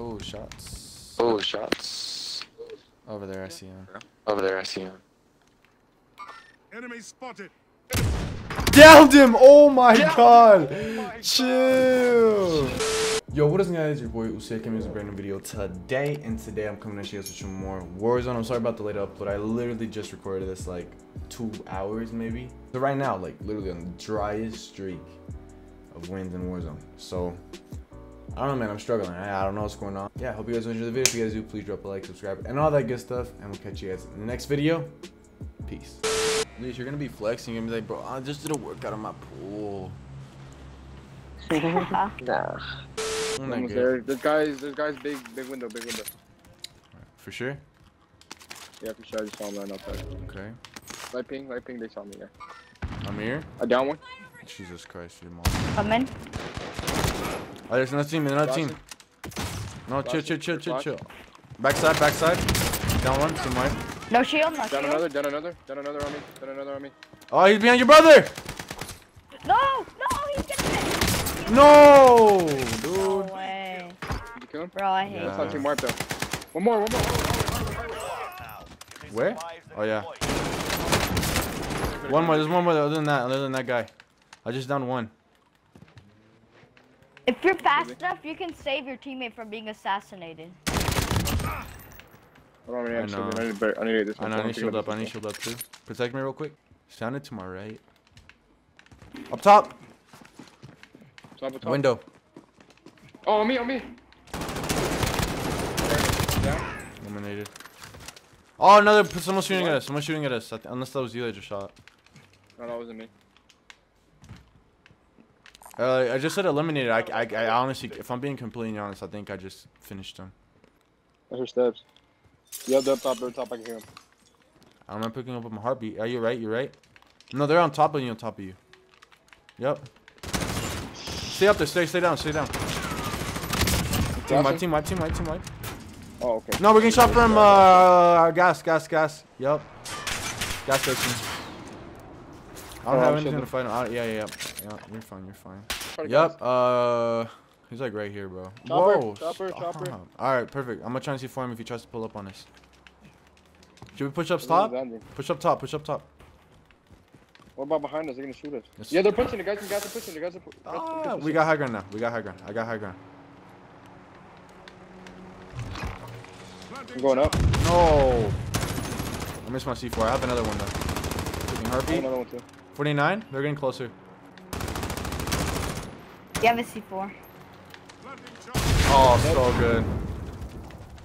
Oh, shots. Oh, shots. Over there, I see him. Over there, I see him. Enemy spotted. Downed him! Oh my god! Oh Chill! Yo, what is up guys? Your boy Usay coming with a brand new video today, and today I'm coming to you guys with some more Warzone. I'm sorry about the late upload. I literally just recorded this like two hours maybe. So right now, like literally on the driest streak of wins in Warzone. So I don't know, man. I'm struggling. I, I don't know what's going on. Yeah, hope you guys enjoy the video. If you guys do, please drop a like, subscribe, and all that good stuff. And we'll catch you guys in the next video. Peace. At least you're gonna be flexing. You're gonna be like, bro, I just did a workout on my pool. Nah. I'm not Almost there. There's guys, there's guys, big, big window, big window. For sure? Yeah, for sure. I just saw him right outside. Okay. Light ping, light ping. They saw me. Yeah. I'm here. I down one. Jesus Christ, your mom. Come in. Oh, there's another team, another team. No, chill, chill, chill, chill, chill. Backside, backside. Down one, team white. No shield, no Down shield. another, down another, down another on me, down another on me. Oh, he's behind your brother! No, no, he's getting it. No! dude. No way. Did you kill him? Bro, I hate Yeah. That's not team wipe though. One more, one more. Where? Oh, yeah. One more, there's one more other than that, other than that guy. I just downed one. If you're fast enough, you can save your teammate from being assassinated. I don't really have shield. know. I need, to I need to get this I know, I need shield up, I need this shield up too. Protect me real quick. Sounded to my right. Up top! Top top. Window. Oh, on me, on me. Down. Eliminated. Oh, another, someone's shooting at us, someone's shooting at us. I th- Unless that was you that just shot. No, that wasn't me. Uh, I just said eliminated. I, I, I honestly, if I'm being completely honest, I think I just finished him. I hear steps. Yeah, they're up top, they're up top. I can hear them. I'm not picking up on my heartbeat. Are you right? You're right. No, they're on top of you. On top of you. Yep. Stay up there. Stay. Stay down. Stay down. Team wipe. Team wipe. Team wipe. Team wipe. Oh, okay. No, we're getting shot from uh gas. Gas. Gas. Yep. Gas station. I don't Oh, have I'm anything to fight. on. Yeah, yeah, yeah. Yeah. You're fine. You're fine. Try to Yep. Uh, he's like right here, bro. Chopper, Whoa. chopper, chopper. All right. Perfect. I'm gonna try and see for him if he tries to pull up on us. Should we push up top? Push up top. Push up top. What about behind us? They're gonna shoot us. Yes. Yeah, they're pushing. The guys, the guys are pushing. The guys are pu- guys are Ah, pushing. we got high ground now. We got high ground. I got high ground. I'm going up. No. I missed my C4. I have another one though. Taking I have heartbeat. another one too. 49. They're getting closer. You have a C4. Oh, so good.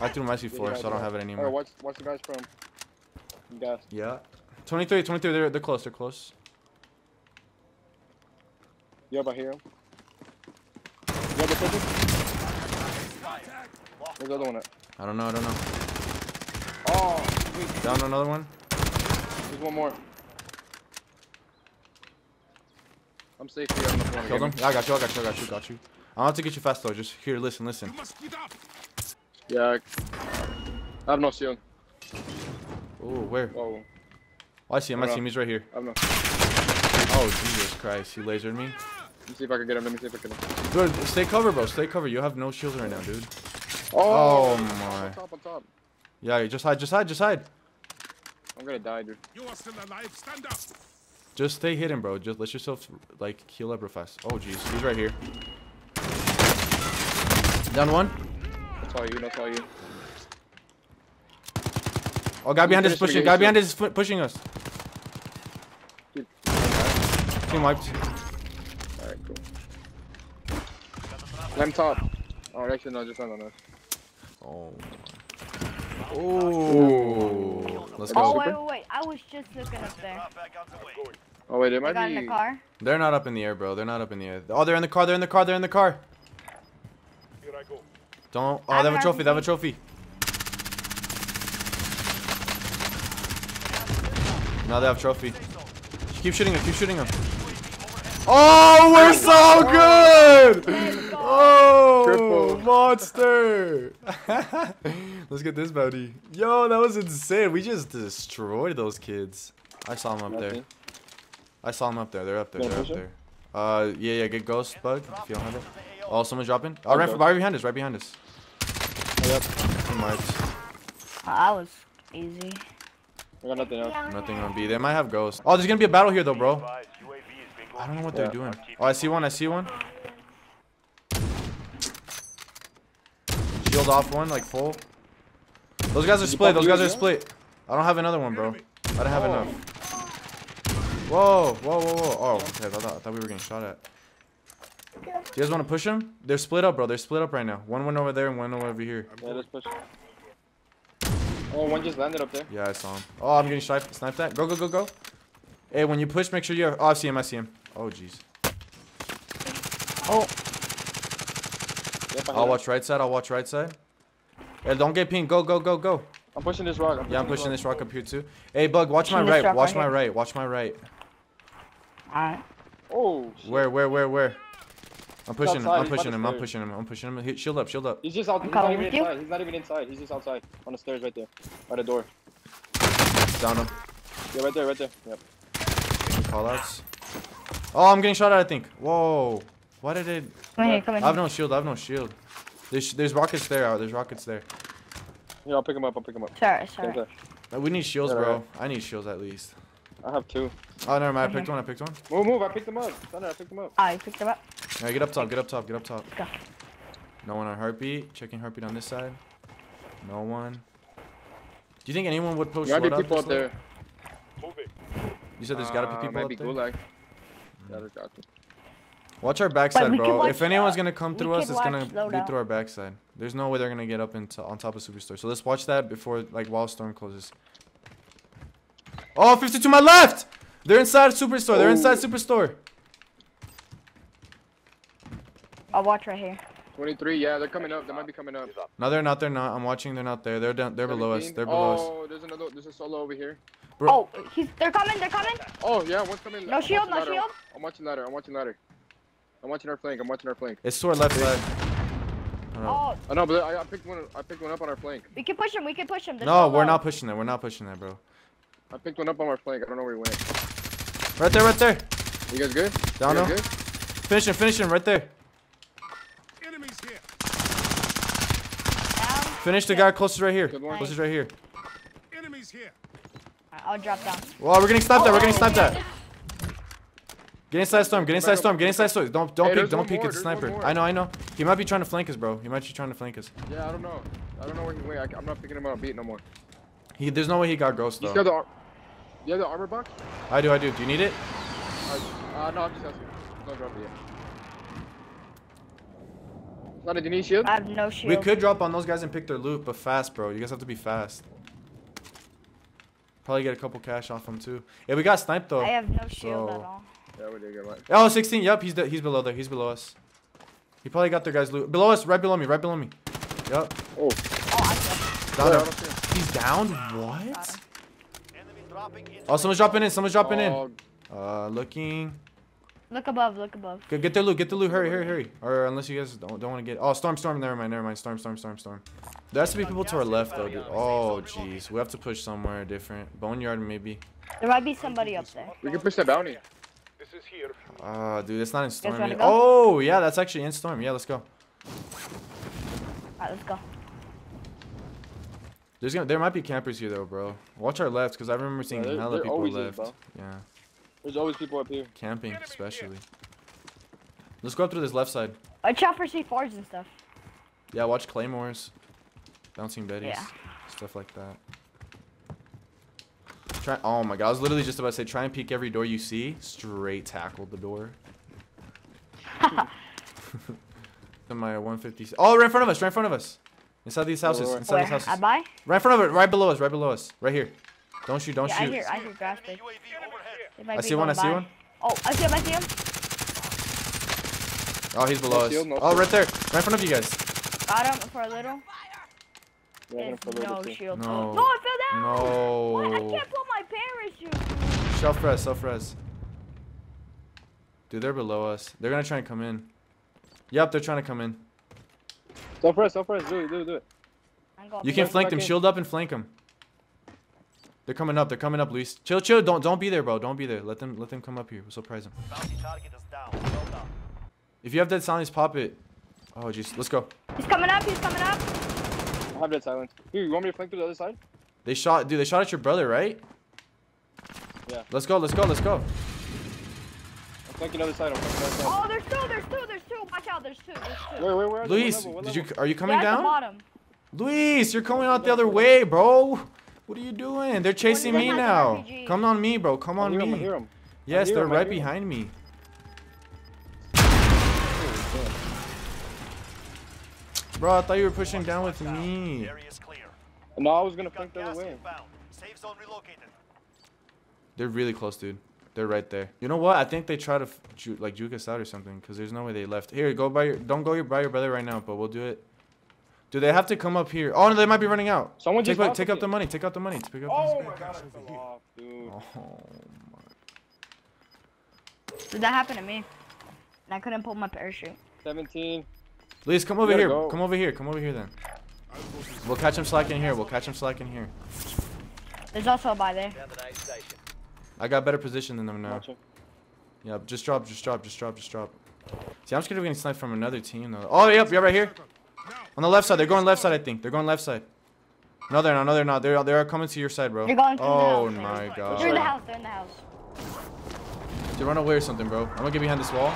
I threw my C4, so I don't have it Alright, anymore. watch, watch the guys from gas. Yeah. 23, 23. They're, they're close. They're close. Yep, I hear him. Yeah, they're pushing. Where's the other one at? I don't know. I don't know. Oh, wait, Down another one. there's one more. I'm safe here. I'm not Killed him. Yeah, I got you. I got you. I got you. Got you. I want to get you fast though. Just here. Listen. Listen. You must speed up. Yeah. I, I have no shield. Oh, where? Whoa. Oh, I see him. I Hold see him. He's right here. I have no. Oh, Jesus Christ. He lasered me. Let me see if I can get him. Let me see if I can. Dude, stay cover, bro. Stay cover. You have no shield right now, dude. Oh, Oh, my. On top, on top. Yeah, just hide. Just hide. Just hide. I'm gonna die, dude. You are still alive. Stand up. Just stay hidden, bro. Just let yourself like heal up real fast. Oh jeez, he's right here. Down one. That's all you. That's all you. Oh, guy behind us is pushing. Guy behind us is pushing us. Dude. Team wiped. Alright, cool. Lamb top. Oh, actually, no, just land on us. Oh. Oh. Let's Oh, go. wait, wait, wait. I was just looking up there. Oh, wait, there I might got be. in the car. They're not up in the air, bro. They're not up in the air. Oh, they're in the car. They're in the car. They're in the car. Here I go. Don't. Oh, I'm they have a not trophy. They have a trophy. Now they have trophy. Keep shooting him. Keep shooting him. Oh, we're so good! Let's go. Oh, Triple. monster! Let's get this buddy. Yo, that was insane. We just destroyed those kids. I saw them up there. I saw them up there. They're up there. You They're up push there. Uh, yeah, yeah. Get ghost bug if you don't have it. Oh, someone's dropping. Oh, right, Okay. right behind us. Right behind us. Yep. He might. Oh, that was easy. I got nothing else. Nothing on B. They might have ghosts. Oh, there's gonna be a battle here though, bro. I don't know what they're doing. Oh, I see one. I see one. Shield off one, like full. Those guys are split. Those guys are split. I don't have another one, bro. I don't have Oh. enough. Whoa, whoa, whoa, whoa. Oh, okay. I thought, I thought we were getting shot at. Do you guys want to push them? They're split up, bro. They're split up right now. One went over there and one over here. Yeah, let's push. Oh, one just landed up there. Yeah, I saw him. Oh, I'm getting sniped. Sniped at. Go, go, go, go. Hey, when you push, make sure you have. Oh, I see him. I see him. Oh, jeez. Oh, Yep, I I'll watch right side. I'll watch right side. Hey, don't get pinged. Go, go, go, go. I'm pushing this rock. I'm Yeah, I'm pushing this rock up here too. Hey, Bug, watch my Pushing this right. Watch right my here. right. Watch my right. alright. Oh, shit. Where, where, where, where? I'm pushing him. I'm he's by pushing him. I'm pushing him. I'm pushing him. Hit- Shield up. Shield up. He's just out. He's not even with you. inside. He's not even inside. He's just outside on the stairs right there, by the door. Down him. Yeah, right there, right there. Yep. Call outs. Oh, I'm getting shot at. I think. Whoa. Why did it? Come in here, come in I have no shield. I have no shield. There's there's rockets there. uh, There's rockets there. Yeah, I'll pick them up. I'll pick them up. Sorry, sorry. there. Uh, We need shields, Yeah, bro. right. I need shields at least. I have two. Oh, never mind. I Okay. picked one. I picked one. Move, move. I picked them up. Thunder, I picked them up. Ah, you picked him up. Alright, get up top. Get up top. Get up top. Go. No one on heartbeat. Checking heartbeat on this side. No one. Do you think anyone would post There might be people this up there. Move it. You said there's gotta be Uh, people might up be there. Gulag. Yeah, there's got to. Watch our backside, bro. watch, if anyone's gonna come through us, it's gonna watch be through our backside. There's no way they're gonna get up into on top of Superstore. So let's watch that before like while storm closes. Oh, 50 to my left! They're inside Superstore. They're Oh. inside Superstore. I'll watch right here. 23. Yeah, they're coming up. They might be coming up. No, they're not. They're not. I'm watching. They're not there. They're down. They're below us. They're below us. Oh, there's another. There's a solo over here. Bro. Oh, he's they're coming, they're coming. Oh yeah, one's coming. No I'm shield, no ladder. shield. I'm watching ladder. I'm watching ladder. I'm watching our flank. I'm watching our flank. It's toward left side. Oh. Oh. I know. Oh, Oh no, but I, I picked one. I picked one up on our flank. we can push him, we can push him. They're No, we're low. not pushing that. We're not pushing that, bro. I picked one up on our flank. I don't know where he went. Right there, right there. You guys good? Down you him. good? Finish him, finish him, right there. Enemies here. Down. Finish the guy closest right here. Good one. Closest right here. Enemies here. Alright, I'll drop down. Well, we're getting sniped at. We're getting Oh, sniped yeah. at. Get inside storm. Get inside storm. Get inside storm. Don't don't Hey, peek. Don't peek. more, It's a sniper. I know. I know. He might be trying to flank us, bro. He might be trying to flank us. Yeah, I don't know. I don't know where he went. I, am not picking him up. Beat no more. He. There's no way he got ghost You still though. the. ar- You have the armor box? I do. I do. Do you need it? Uh, uh, no, I'm just asking. Don't drop it yet. Sonny, do you need shield? I have no shield. We could drop on those guys and pick their loot, but fast, bro. You guys have to be fast. Probably get a couple cash off them too. Yeah, we got sniped though. I have no shield at all. Yeah, we did get one. Oh, 16. Yep, he's he's below there. He's below us. He probably got their guys loot. Below us, right below me, right below me. Yep. Oh, Oh, I see. Down yeah, I there. him. He's down. What? Oh, someone's dropping in. Someone's dropping in. Oh, Uh, looking. Look above, look above. Get, get their loot. Get the loot. Hurry, hurry, hurry. Or unless you guys don't, don't want to get. Oh, storm, storm. Never mind. Never mind. Storm, storm, storm, storm. There has to be people to our left though, dude. Oh, jeez. We have to push somewhere different. Boneyard maybe. There might be somebody up there. We can push that bounty. This is here. Ah, dude, it's not in storm. yet. Oh, yeah, that's actually in storm. Yeah, let's go. Alright, let's go. There's gonna, there might be campers here though, bro. Watch our left, cause I remember seeing there- hella there people always is, left. bro. yeah, There's always people up here. camping especially. Let's go up through this left side. Watch out for C4s and stuff. Yeah, watch claymores, bouncing betties, Yeah. stuff like that. Try. Oh my god, I was literally just about to say, try and peek every door you see. Straight tackle the door. In my 150. Oh, right in front of us! Right in front of us! Inside these houses. Inside Where? these houses. I? Right in front of it. Right below us. Right below us. Right here. Don't shoot. Don't Yeah, I shoot. hear, I hear grass big. They might I see one. I going see by. one. Oh, I see him, I see him. Oh, he's below us. shield, no oh, right there. Right in front of you guys. Got him for a little. Yeah, I'm There's no the shield. No. No, I fell down. What? I can't pull my parachute. Self res, self res. Dude, they're below us. They're gonna try and come in. Yep, they're trying to come in. Self res, self res. Do it, do it, do it. You can flank them. in. Shield up and flank them. They're coming up. They're coming up, Luis. Chill, chill. Don't, don't be there, bro. Don't be there. Let them, let them come up here. We'll surprise them. If you have dead silence, pop it. Oh, jeez. Let's go. He's coming up, he's coming up. I have that silence. Here, you want me to flank through the other side? They shot, dude. They shot at your brother, right? Yeah. Let's go. Let's go. Let's go. I'm flanking the other side. I'm flanking the other side. Oh, there's two, there's two, there's two. Watch out, there's two, there's two. Where, where, where? are they? Luis, level? What did you? Are you coming They're at the down? bottom. Luis, you're coming out the other way, bro. What are you doing? They're chasing me now. Come on me, bro. Come I on hear him, I me. hear him. Yes, hear they're him, right hear him. behind me. Bro, I thought you were pushing down with me. Area is clear. No, I was gonna Got flank the gas other way. Safe zone relocated. They're really close, dude. They're right there. You know what? I think they try to ju- like juke us out or something, cause there's no way they left. Here, go by your. Don't go your by your brother right now, but we'll do it. Do they have to come up here? Oh no, they might be running out. Someone take just take with up the money. Take out the money. Pick up. Oh the my god, I fell off, dude. Oh my. Did that happen to me? And I couldn't pull my parachute. 17. Luis, come over here. go. Come over here. Come over here then. We'll catch him slacking here. We'll catch him slacking here. There's also a by there. Down the night station. I got better position than them now. Watch him. Yeah, just drop, just drop, just drop, just drop. See, I'm scared of getting sniped from another team though. Oh, yep, you're right here. On the left side. They're going left side, I think. They're going left side. No, they're not. No, they're not. They're they're coming to your side, bro. They're going through the oh house, my maybe. god. They're in the house, they're in the house. They run away or something, bro. I'm gonna get behind this wall.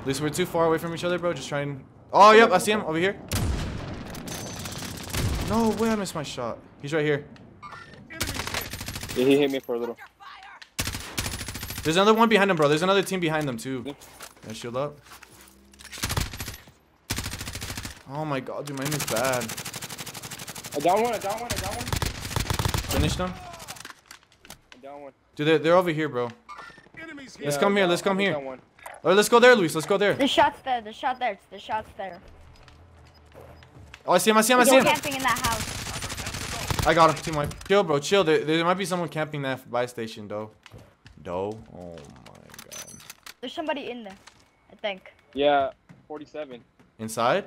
At least we're too far away from each other, bro. Just trying. Oh, yep, I see him over here. No way, I missed my shot. He's right here. Yeah, he hit me for a little. There's another one behind him, bro. There's another team behind them too. Yeah, shield up. Oh my god, dude, my aim is bad. I down one, I down one, I down one. Finished them. I down one. Dude, they're, they're over here, bro. Enemies here. Let's Yeah, come here, I let's come here. down one. Oh, let's go there, Luis. Let's go there. The shot's there, the shot there, the shot's there. Oh, I see him, I see him, I see They're him. camping in that house. I got him. Team wipe. Chill, bro. Chill. There, there might be someone camping that buy station, though. Doe? Oh my god. There's somebody in there, I think. Yeah, 47. Inside?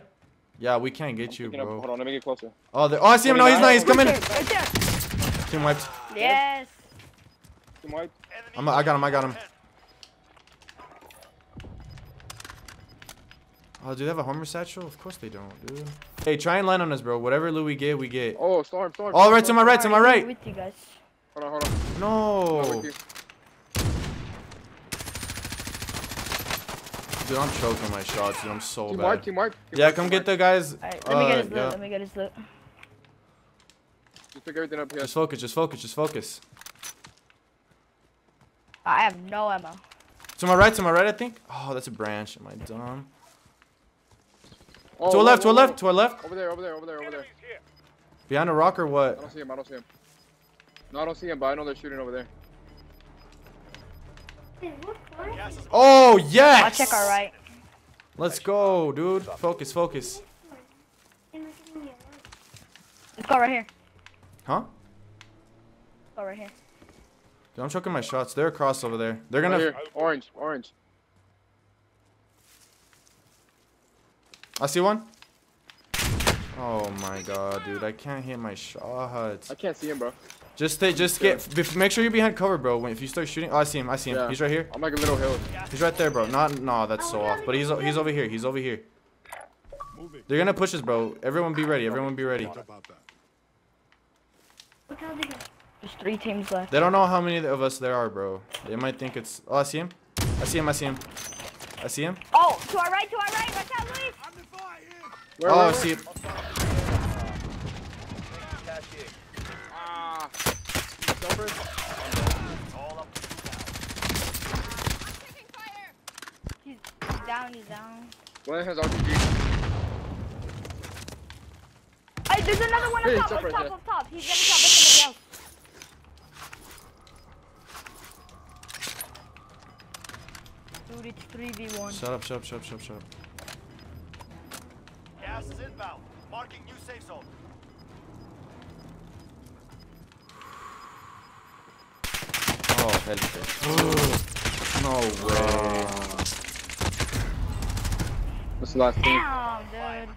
Yeah, we can't get you, Picking up- bro. Hold on, let me get closer. Oh, there- oh, I see him. No, he's not. He's coming. Right there, right there. Team wiped. Yes. Team white. Enemy I'm, I got him. I got him. Oh, do they have a armor satchel? Of course they don't, dude. Hey, try and land on us, bro. Whatever loot we get, we get. Oh, storm, storm. Oh, storm, to my right, to my right. With you guys. Hold on, hold on. No. Dude, I'm choking my shots, dude. I'm so Team white, bad. team white. Team Yeah, white, come get white. the guys. Alright, let me get uh, his loot, yeah. let me get his loot. Just pick everything up here. Just focus, just focus, just focus. I have no ammo. To my right, to my right, I think. Oh, that's a branch. Am I dumb? Oh, to a whoa, left, to our left, to a left. Over there, over there, over there, over there. Enemies. Behind a rock or what? I don't see him, I don't see him. No, I don't see him, but I know they're shooting over there. Oh, yes! I'll check our right. Let's go, dude. Focus, focus. Let's go right here. Huh? Let's go right here. Dude, I'm choking my shots. They're across over there. They're gonna. here. Orange, orange. I see one. Oh my god, dude. I can't hit my shots. I can't see him, bro. Just stay, just get. bef- Make sure you're behind cover, bro. When, if you start shooting. Oh, I see him. I see him. Yeah. He's right here. I'm like a little hill. He's right there, bro. Not, no, that's so off. But he's, he's over here. He's over here. They're gonna push us, bro. Everyone be ready. Everyone be ready. What about that? There's three teams left. They don't know how many of us there are, bro. They might think it's. Oh, I see him. I see him. I see him. I see him. Oh, to our right, to our right. Watch out, Luis. Where, oh, where, I where? see him. cash here. Ah. Jumper. All up to He's, he's down, he's down. One has RPG. Hey, there's another one Hey, up it's top, up up right top, there. up top. He's gonna top with somebody else. Dude, it's 3v1. Shut up, shut up, shut up, shut up, shut up. Marking new safe zone. Oh, hell No way. What's the last team? Damn, dude.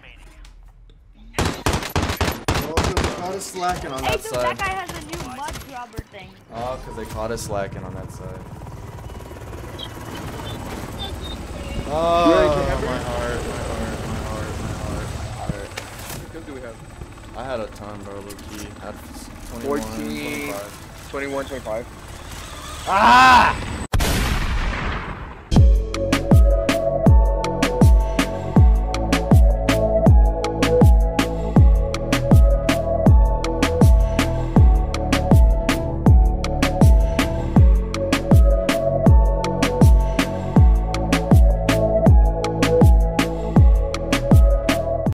Oh, caught us slacking on Hey, dude, that guy has a new mud grubber thing. Oh, because they caught us slacking on that side. already Oh, came my heart, we have? I had a ton, bro, low key. I had 21, 14, 25. 21, 25. Ah!